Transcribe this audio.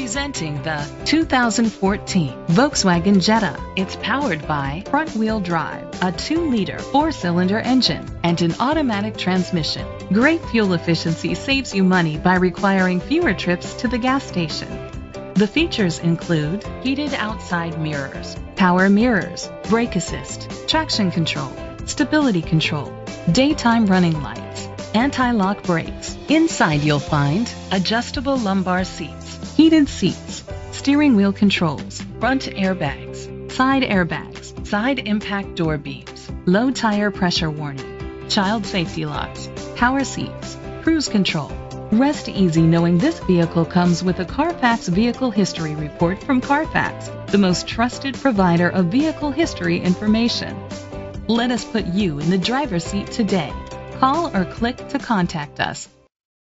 Presenting the 2014 Volkswagen Jetta. It's powered by front-wheel drive, a 2-liter 4-cylinder engine, and an automatic transmission. Great fuel efficiency saves you money by requiring fewer trips to the gas station. The features include heated outside mirrors, power mirrors, brake assist, traction control, stability control, daytime running lights, anti-lock brakes. Inside you'll find adjustable lumbar seats, heated seats, steering wheel controls, front airbags, side airbags, side impact door beams, low tire pressure warning, child safety locks, power seats, cruise control. Rest easy knowing this vehicle comes with a Carfax Vehicle History Report from Carfax, the most trusted provider of vehicle history information. Let us put you in the driver's seat today. Call or click to contact us.